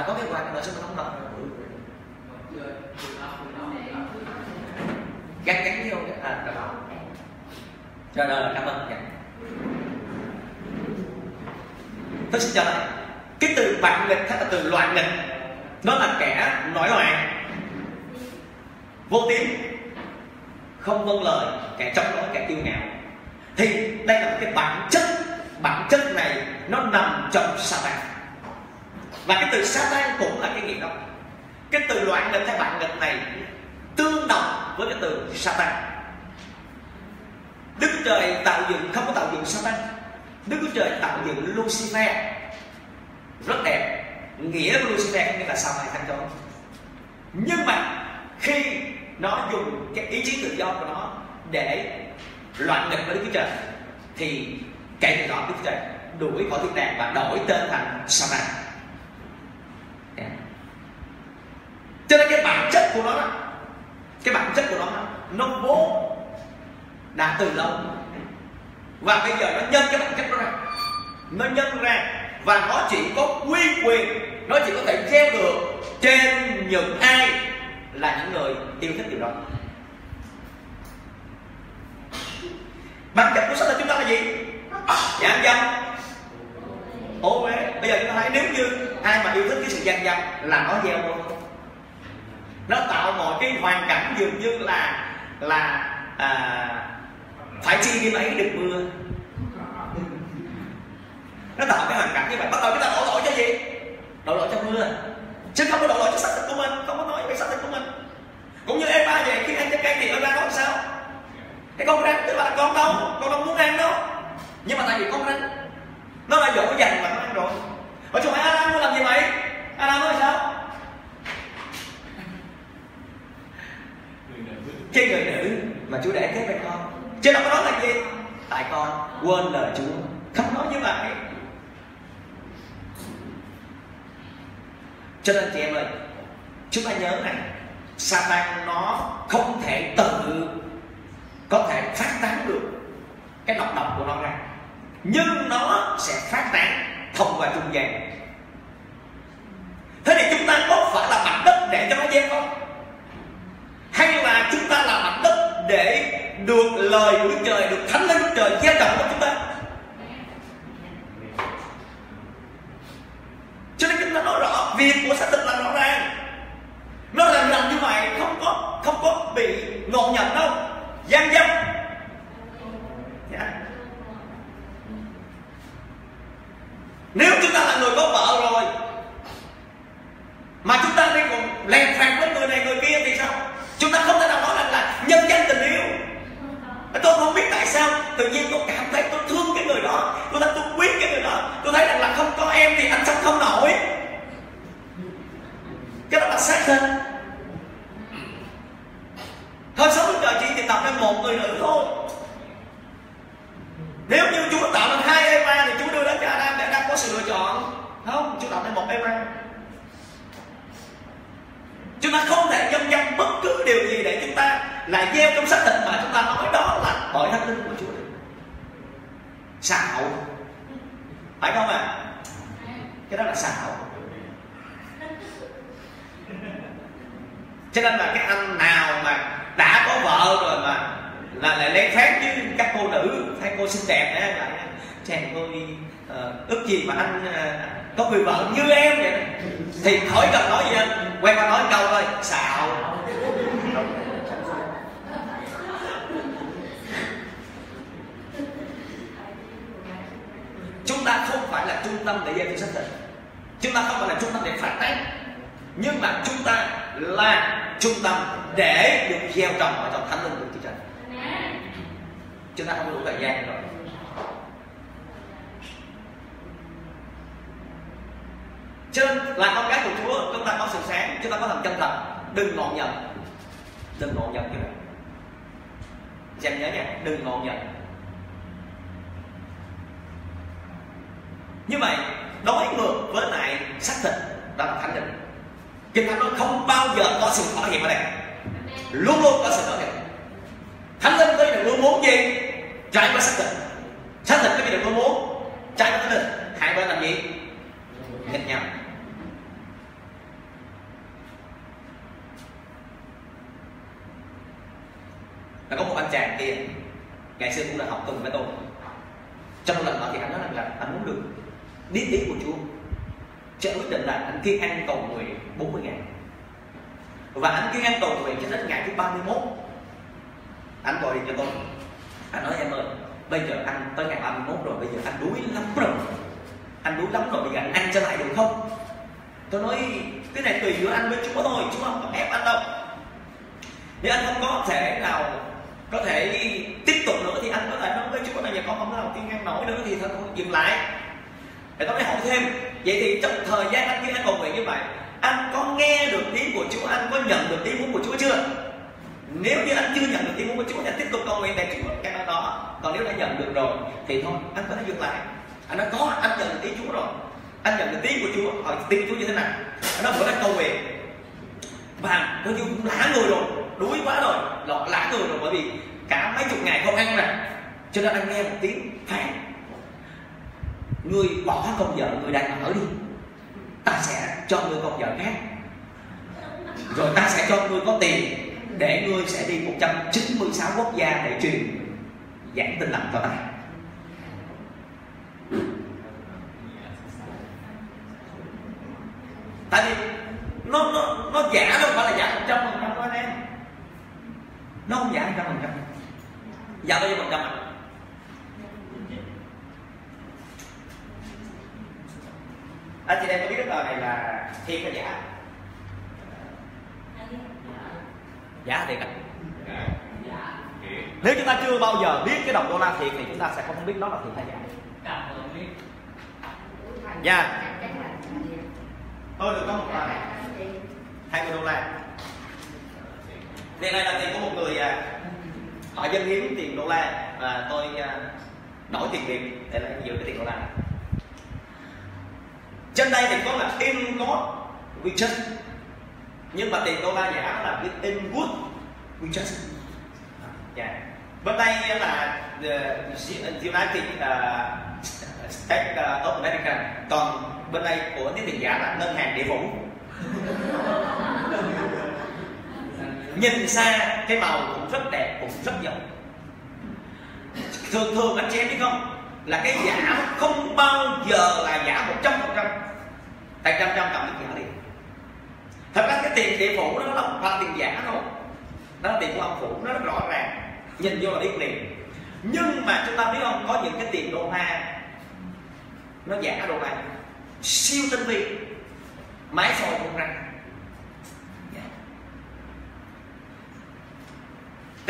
À có cái quạt ở xuống không đọc gắn gắn vô à rồi cho nên cảm ơn. Dạ. tôi xin trả lời cái từ bạn nghịch hay là từ loạn nghịch? Nó là kẻ nói loạn vô tín. Không vâng lời. Kẻ chống đối kẻ kiêu ngạo. Thì đây là một cái bản chất. Bản chất này nó nằm trong Satan và cái từ Satan cũng là cái nghĩa đó. Cái từ loạn nghịch hay bạn nghịch này tương đồng với cái từ Satan. Đức Chúa Trời tạo dựng, không có tạo dựng Satan. Đức Chúa Trời tạo dựng Lucifer. Rất đẹp. Nghĩa của Lucifer nghĩa là sao mai thành trốn nhưng mà khi nó dùng cái ý chí tự do của nó để loạn nghịch với Đức Chúa Trời, thì kể từ đó Đức Chúa Trời đuổi khỏi thiên đàng và đổi tên thành Satan yeah cho nên cái bản chất của nó cái bản chất của nó nó vô đã từ lâu. Và bây giờ nó nhân cái bản chất đó ra. Nó nhân ra và nó chỉ có quy quyền, nó chỉ có thể gieo được trên những ai là những người yêu thích điều đó. Bản chất của sách là chúng ta là gì? Dạ, gian dâm ô uế bây giờ chúng ta thấy nếu như ai mà yêu thích cái sự gian dâm là nó gieo thôi nó tạo mọi cái hoàn cảnh dường như là là à, phải chi đi ấy được mưa. Nó tạo cái hoàn cảnh như vậy. Bắt đầu chúng ta đổ lỗi cho gì? Đổ lỗi cho mưa. Chứ không có đổ lỗi cho xác thịt của mình. Không có nói về xác thịt của mình. Cũng như em ba vậy khi ăn trái cây thì em ba nói sao? Cái con rắn tức là con đâu? Con đâu muốn ăn đâu? Nhưng mà tại vì con rắn nó đã dỗ dành và nó ăn rồi. Ở chỗ Adam nó làm gì vậy Adam nói sao? Trên người nữ mà Chúa để thế với con chứ đâu có nói là gì? Tại con quên lời Chúa. Không nói như vậy. Cho nên chị em ơi, chúng ta nhớ này Satan nó không thể tự có thể phát tán được cái độc độc của nó ra. Nhưng nó sẽ phát tán thông qua trung gian. Thế thì chúng ta có phải là mặt đất để cho nó gieo không? Hay là chúng ta là mặt đất để được lời của Đức Trời, được thánh linh Đức Trời gieo trồng của chúng ta? Cho nên chúng ta nói rõ, việc của xác thịt là rõ ràng. Nó làm làm như vậy, không có không có bị ngộ nhận đâu. Gian dâm yeah. Dạ. Nếu chúng ta là người có vợ rồi mà chúng ta đi cùng lèn phèn với người này, người kia thì sao? Chúng ta không thể nào nói rằng là nhân danh tình yêu. Tôi không biết tại sao tự nhiên tôi cảm thấy tôi thương cái người đó, tôi thấy tôi quý cái người đó. Tôi thấy rằng là không có em thì anh sống không nổi. Cái đó là xác thân thôi, sống trời chỉ thì tập nên một người nữ thôi. Nếu như Chúa tạo nên hai Eva thì Chúa đưa đến cho Adam để Adam có sự lựa chọn. Không, Chúa tạo nên một Eva chúng ta không thể nhân danh bất cứ điều gì để chúng ta là gieo trong xác thịt mà chúng ta nói đó là bởi thánh linh của Chúa xạo phải không ạ? À? cái đó là xạo cho nên là cái anh nào mà đã có vợ rồi mà là lại lén phép với các cô nữ thấy cô xinh đẹp đấy là chàng tôi uh, ờ, ước gì mà anh uh, có người vợ như em vậy. Thì khỏi cần nói gì anh. Quay qua nói câu thôi. Xạo. Chúng ta không phải là trung tâm để giải quyết xác định chúng ta không phải là trung tâm để phát tán nhưng mà chúng ta là trung tâm để được gieo trồng ở trong thánh linh của Chúa Trời. Chúng ta không có đủ thời gian rồi. Cho nên là con cái của Chúa chúng ta có sự sáng chúng ta có lòng chân thật. Đừng ngộ nhận đừng ngộ nhận như vậy xem nhớ nha đừng ngộ nhận như vậy đối ngược với lại xác thịt đó là thánh linh. Kinh thánh nói không bao giờ có sự thỏa hiệp ở đây. Luôn luôn có sự thỏa hiệp. Thánh linh có được luôn muốn gì? Trái với xác thịt. Xác thịt có được luôn muốn trái với thánh linh. Hai bên làm gì? Nghịch nhau là có một anh chàng kia, ngày xưa cũng là học cùng với tôi. Trong lần đó thì anh nói rằng là anh muốn được biết ý của Chúa, cho quyết định là anh kiên ăn cầu nguyện 40 ngày và anh kiên ăn cầu nguyện cho đến ngày thứ 31 anh gọi điện cho tôi. Anh nói, em ơi, bây giờ anh tới ngày 31 rồi, bây giờ anh đuối lắm rồi. Anh đuối lắm rồi, bây giờ anh ăn trở lại được không? Tôi nói, cái này tùy giữa anh với chúa thôi, chúa không có ép anh đâu. Nếu anh không có thể nào có thể tiếp tục nữa thì anh có thể nói với chúa là nhà con không thể nào tiên ăn nổi nữa thì thôi dừng lại. Để tôi mới hỏi thêm. Vậy thì trong thời gian anh kia anh cầu nguyện như vậy, anh có nghe được tiếng của chúa anh có nhận được tiếng muốn của chúa chưa? Nếu như anh chưa nhận được tiếng muốn của chúa thì anh tiếp tục cầu nguyện tại chúa, cái đó đó. Còn nếu đã nhận được rồi, thì thôi, anh có thể dừng lại. Anh nói, có, anh nhận được tiếng chúa rồi. Anh nhận được tiếng của chúa. Hỏi, tiếng chúa như thế nào? Anh nói, bữa nay cầu nguyện. Vâng, Và chúa cũng đã người rồi đuối quá rồi, lọt lá người rồi, bởi vì cả mấy chục ngày không ăn mà cho nên anh nghe một tiếng phán người bỏ công vợ người đang ở đi, ta sẽ cho người con vợ khác. Rồi ta sẽ cho người có tiền, để ngươi sẽ đi 196 quốc gia để truyền giảng tin lành cho ta. Tại vì nó nó nó giả đâu phải là giả một trăm phần trăm đó anh em nó không giả một trăm phần trăm. Giả bao nhiêu phần trăm ạ? Anh chị em có biết cái tờ này là thiệt hay giả? Giả thiệt ạ. Nếu chúng ta chưa bao giờ biết cái đồng đô la thiệt thì chúng ta sẽ không biết nó là thiệt hay giả. Dạ. Tôi được có một tờ này. Hai mươi đô la tiền này là tiền của một người à, họ dân hiếm tiền đô la và tôi à, đổi tiền việt để lại giữ cái tiền đô la. Trên đây thì có là in God widget nhưng mà tiền đô la giả là in good widget just yeah. Dạ. bên đây là the United à, uh, States à, of America. Còn bên đây của tiếng tiền giả là ngân hàng địa phủ nhìn xa, cái màu cũng rất đẹp, cũng rất giống thường thường anh chị em biết không? Là cái giả không bao giờ là giả một trăm phần trăm. Tại trăm trăm cầm cái giả đi. Thật ra cái tiền địa phủ đó nó không phải tiền giả đâu đó là tiền của ông phủ, nó rất rõ ràng. Nhìn vô là biết liền. Nhưng mà chúng ta biết không? Có những cái tiền đô la, nó giả đô la. Siêu tinh vi. Máy soi cũng răng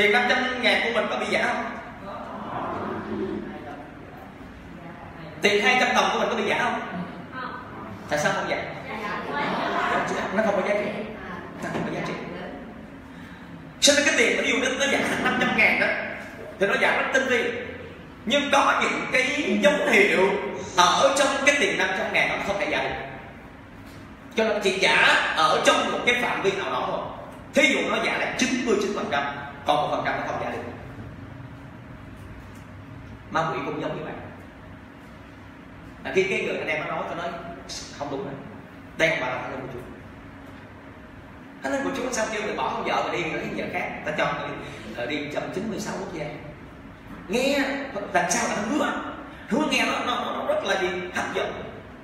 tiền 500 ngàn của mình có bị giả không? Tiền 200 đồng của mình có bị giả không? Tại sao không giả? Nó không có giá trị. Nó không có giá trị. Cho nên cái tiền mà yêu đức nó giả 500 ngàn đó, thì nó giả rất tinh vi. Nhưng có những cái dấu hiệu ở trong cái tiền 500 ngàn nó không thể giả được. Cho nên chỉ giả ở trong một cái phạm vi nào đó thôi. Thí dụ nó giả là 99 phần trăm còn một phần trăm nó không gia được. Ma quỷ cũng giống như vậy. Là khi cái người anh em nó nói tôi nói không đúng rồi. Đây không phải là thánh linh của Chúa. Thánh linh của chúa sao kêu người bỏ con vợ mà đi ở những vợ khác ta cho người đi ờ, trong 96 quốc gia. Nghe làm sao là hứa? Hứa nghe nó, nó, nó rất là gì? Hấp dẫn.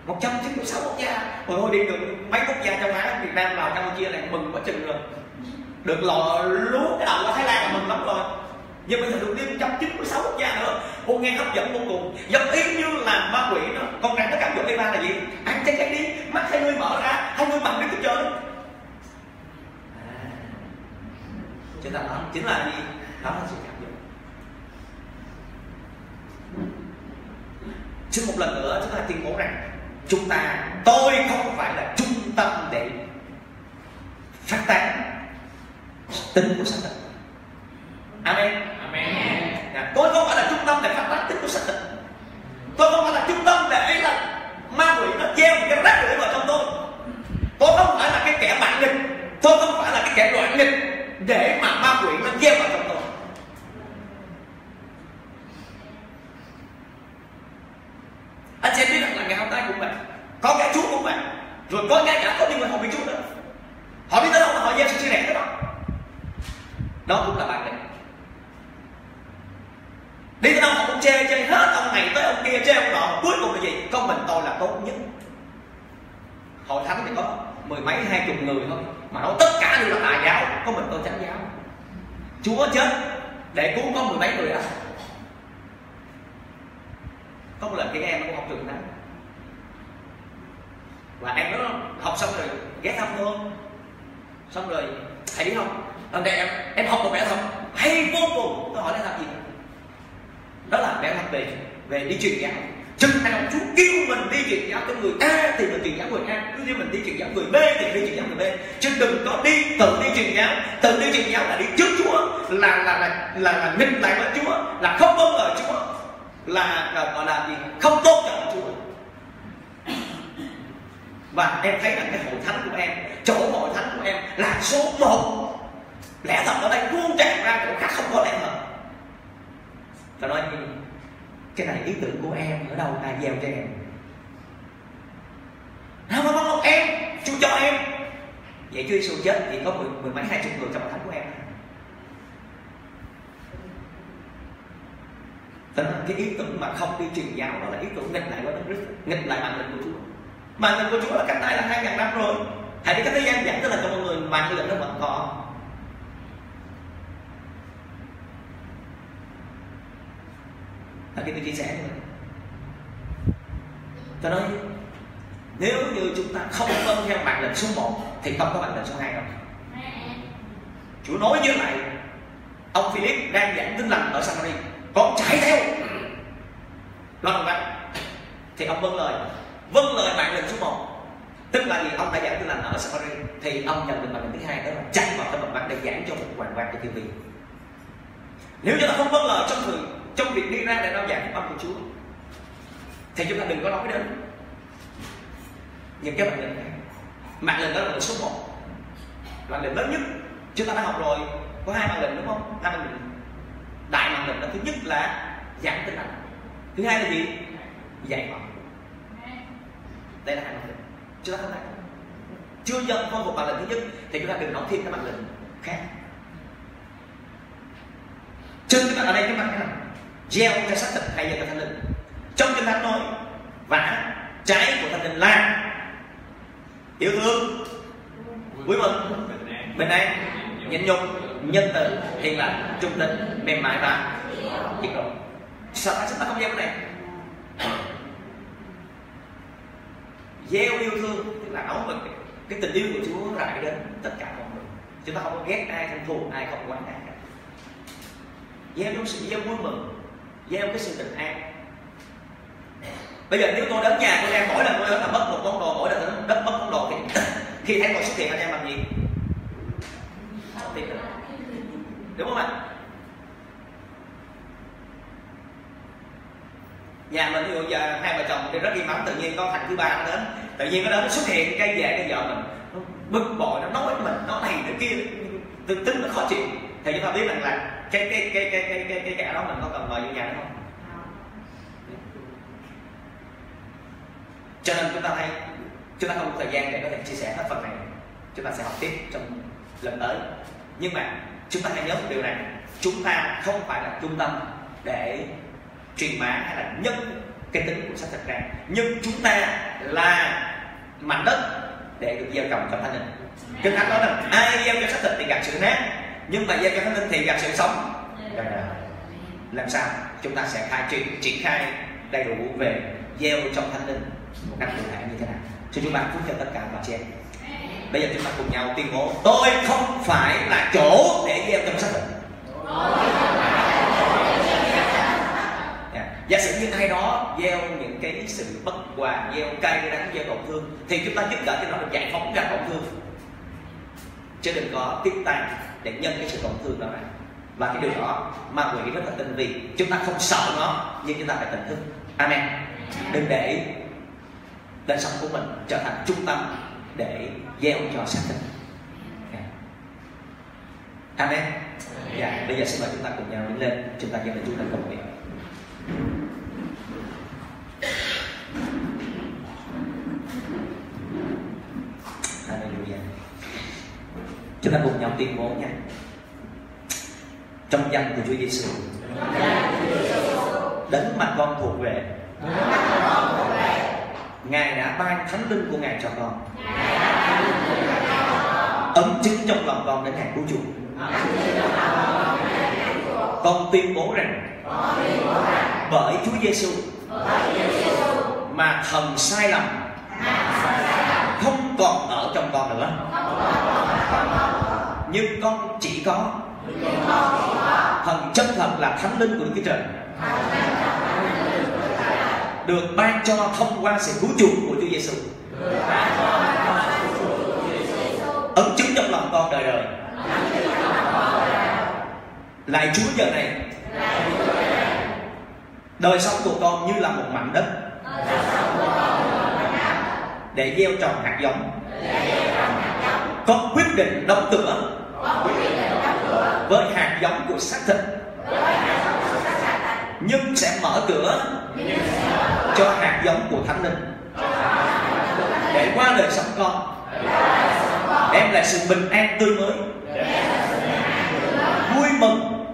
196 quốc gia. Rồi hồi đi được mấy quốc gia châu Á Việt Nam vào Campuchia này mừng quá chừng rồi được lò lúa cái đầu qua Thái Lan là mừng lắm rồi. Nhưng bây giờ được đi 196 quốc gia nữa. Ô, nghe hấp dẫn vô cùng. Giống y như là ma quỷ đó. Con này nó cảm cả dụ Eva là gì? Ăn trái cây đi. Mắt hai người mở ra. Hai người bằng đức chúa chơi. À. chúng ta đó chính là gì? Đó là sự cảm dụng xin một lần nữa, chúng ta tuyên bố rằng chúng ta, tôi không phải là trung tâm để phát tán tính của Satan Amen. Amen. À, tôi không phải là trung tâm để phát tán tính của Satan tôi không phải là trung tâm để là ma quỷ nó gieo cái rác rưởi vào trong tôi. Tôi không phải là cái kẻ bạn nghịch. Tôi không phải là cái kẻ loạn nghịch để mà ma quỷ nó gieo vào trong tôi. Anh chị biết rằng là ngày hôm nay cũng vậy. Có cái chúa cũng vậy. Rồi có cái cả có những người họ bị chú nữa. Họ biết tới đâu mà họ gieo sự chia rẽ tới đó đó cũng là bạn đấy. Đi tới đâu họ cũng chê chê hết ông này tới ông kia, chê ông nọ. Cuối cùng là gì? Con mình tôi là tốt nhất. Hội thánh thì có mười mấy, hai chục người thôi, mà nói tất cả đều là tà giáo. Có mình tôi chánh giáo. Chúa chết, để cứu có mười mấy người đó. Có một lần cái em nó cũng học trường đó và em nó học xong rồi ghé thăm thôi xong rồi thầy biết không? Lần này em em học một bài học hay vô cùng. Tôi hỏi là làm gì? Đó là bài học về về đi truyền giáo. Chừng nào Chúa kêu mình đi truyền giáo cho người A thì mình truyền giáo người A. Cứ như mình đi truyền giáo người B thì đi truyền giáo người B. Chứ đừng có đi tự đi truyền giáo. Tự đi truyền giáo là đi trước Chúa. Là là là là, là minh lại với Chúa. Là không vâng lời Chúa. Là, là gọi là gì? Không tốt trọng Chúa. Và em thấy là cái hội thánh của em chỗ hội thánh của em là số một lẽ thật ở đây tuôn tràn ra chỗ khác không có lẽ thật. Ta nói cái này ý tưởng của em ở đâu? Ta gieo cho em. Không không không em chú cho em. Vậy Chúa Giêsu chết thì có mười, mười mấy hai chục người trong bản thánh của em. Tính cái ý tưởng mà không đi truyền giáo đó là ý tưởng nghịch lại với Đức Christ nghịch lại mạng lệnh của Chúa. Mạng lệnh của Chúa là cách đây là hai ngàn năm rồi. Hãy đi cái thế gian dẫn tức là cho mọi người mạng lệnh nó vẫn còn là cái tôi chia sẻ thôi. Cho nói, nếu như chúng ta không vâng theo mạng lệnh số 1 thì không có mạng lệnh số 2 đâu. Chúa nói như lại ông Philip đang giảng tin lành ở Samari. Con chạy theo. Lần vậy, thì ông vâng lời. Vâng lời mạng lệnh số 1 tức là gì? Ông đã giảng tin lành ở Samari, thì ông nhận được mạng lệnh thứ hai, đó là chạy vào cái mặt băng để giảng cho một hoàng quan của thiên vị nếu như ta không vâng lời trong người trong việc đi ra để đau giảng phúc âm của Chúa, thì chúng ta đừng có nói đến những cái mạng lệnh này. Mạng lệnh đó là số 1 mạng lệnh lớn nhất. Chúng ta đã học rồi, có hai mạng lệnh đúng không? Hai mạng lệnh đại mạng lệnh đó thứ nhất là giảng tin lành. Thứ hai là gì? Dạy họ đây là hai mạng lệnh chúng ta không thấy. Chưa dân phong phục mạng lệnh thứ nhất, thì chúng ta đừng nói thêm cái mạng lệnh khác. Chân chúng ta ở đây chúng ta thấy là gieo cái xác thịt hay gieo cái thánh linh. Trong kinh thánh nói và trái của thánh linh là yêu thương vui mừng bình an nhịn nhục nhân từ hiền lành trung tín mềm mại và nhiệt độ. Sao tại chúng ta không gieo cái này. Gieo yêu thương tức là áo mình cái, cái tình yêu của Chúa rải đến tất cả mọi người. Chúng ta không có ghét ai không thù ai không quán ai cả. Gieo trong sự gieo vui mừng gieo cái sự bình an. Bây giờ nếu tôi đến nhà tôi em mỗi lần tôi đến là mất một món đồ, mỗi lần đất mất món đồ thì [COUGHS] khi thấy tôi xuất hiện, anh em làm gì? Đúng không ạ? Nhà mình ví dụ giờ hai vợ chồng thì rất im mắng tự nhiên con thằng thứ ba nó đến. Tự nhiên nó đến xuất hiện cái về cái vợ mình. Nó bực bội, nó nói mình nó này nó kia. Tự tính nó khó chịu thì chúng ta biết rằng là cái cái cái cái cái cái cái cả đó mình có cần mời vô nhà không? Cho nên chúng ta thấy, chúng ta không có thời gian để có thể chia sẻ hết phần này. Chúng ta sẽ học tiếp trong lần tới. Nhưng mà chúng ta hãy nhớ một điều này. Chúng ta không phải là trung tâm để truyền bá hay là nhân cái tính của sách thật ra. Nhưng chúng ta là mảnh đất để được gieo trồng trong thánh định kinh thánh nói rằng, ai gieo cho xác thịt thì gặp sự nát nhưng mà gieo cho thánh linh thì gặt sự sống. Làm sao? Chúng ta sẽ khai triển triển khai đầy đủ về gieo trong thánh linh một cách cụ thể như thế nào. Xin Chúa ban phúc cho tất cả bà chị em. Bây giờ chúng ta cùng nhau tuyên bố tôi không phải là chỗ để gieo trong xác thịt. Giả sử như ai đó gieo những cái sự bất hòa gieo cay đắng gieo tổn thương thì chúng ta giúp đỡ cho nó được giải phóng ra tổn thương. Chứ đừng có tiếp tay để nhân cái sự tổn thương đó ra và cái điều đó ma quỷ rất là tinh vi chúng ta không sợ nó, nhưng chúng ta phải tỉnh thức. Amen. Đừng để đời sống của mình trở thành trung tâm để gieo cho xác thịt. Dạ. Amen. Dạ bây giờ xin mời chúng ta cùng nhau đứng lên. Chúng ta dâng lên chúng ta cầu nguyện Hallelujah. Chúng ta cùng nhau tuyên bố nha. Trong danh của Chúa Giêsu. Đấng mà con thuộc về. Ngài đã ban thánh linh của Ngài cho con. Ấn chứng trong lòng con đến ngày cuối cùng Con tuyên bố rằng, bởi Chúa Giêsu mà thần sai lầm không còn ở trong con nữa nhưng con chỉ có. Thần chân thật là thánh linh của Đức Chúa Trời. Được ban cho thông qua sự cứu chuộc của Chúa Giêsu ấn chứng trong lòng con đời đời. Lại Chúa giờ này. Đời sống của con như là một mảnh đất. Để gieo trồng hạt giống quyết định đóng cửa. Với hạt giống của xác thịt. Nhưng sẽ mở cửa cho hạt giống của thánh linh. Để qua đời sống con. Đem lại sự bình an tươi mới. Vui mừng.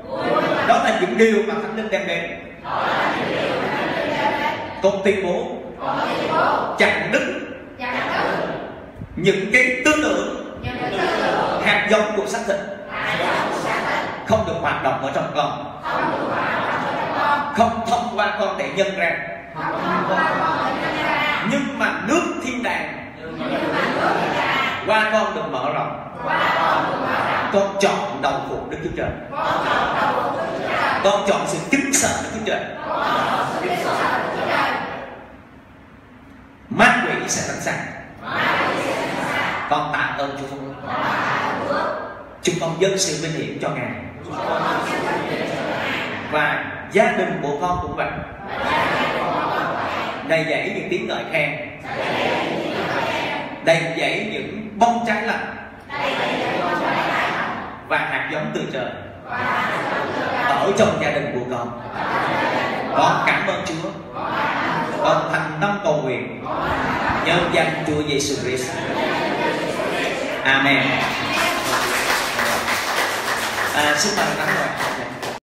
Đó là những điều mà thánh linh đem đến. Con tuyên bố. Chặt đứt. Những cái tư tưởng hạt giống của xác thịt. Không được hoạt động ở trong con. Không thông qua con để nhân ra. Nhưng mà nước thiên đàng. Qua con được mở rộng. Con chọn đầu phục đức chúa trời. Con chọn sự kính sợ đức chúa trời. Ma quỷ sẽ sẵn sàng con tạ ơn chúa chúng con dâng sự vinh hiển cho ngài. Và gia đình của con cũng vậy. Đầy dẫy những tiếng ngợi khen. Đầy dẫy những bông trái lành và hạt giống từ trời. Ở trong gia đình của con. Con cảm ơn Chúa. Con thành tâm cầu nguyện. Nhân danh Chúa Giêsu Christ. Amen à, xin mời các bạn.